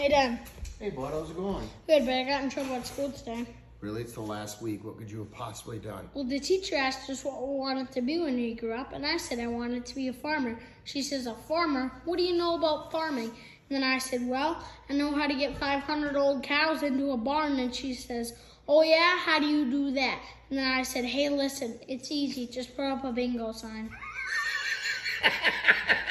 Hey, Dan. Hey, bud, how's it going? Good, but I got in trouble at school today. Really, it's the last week. What could you have possibly done? Well, the teacher asked us what we wanted to be when we grew up, and I said I wanted to be a farmer. She says, A farmer? What do you know about farming? And then I said, Well, I know how to get 500 old cows into a barn. And she says, Oh, yeah? How do you do that? And then I said, Hey, listen, it's easy. Just put up a bingo sign.